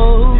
hold.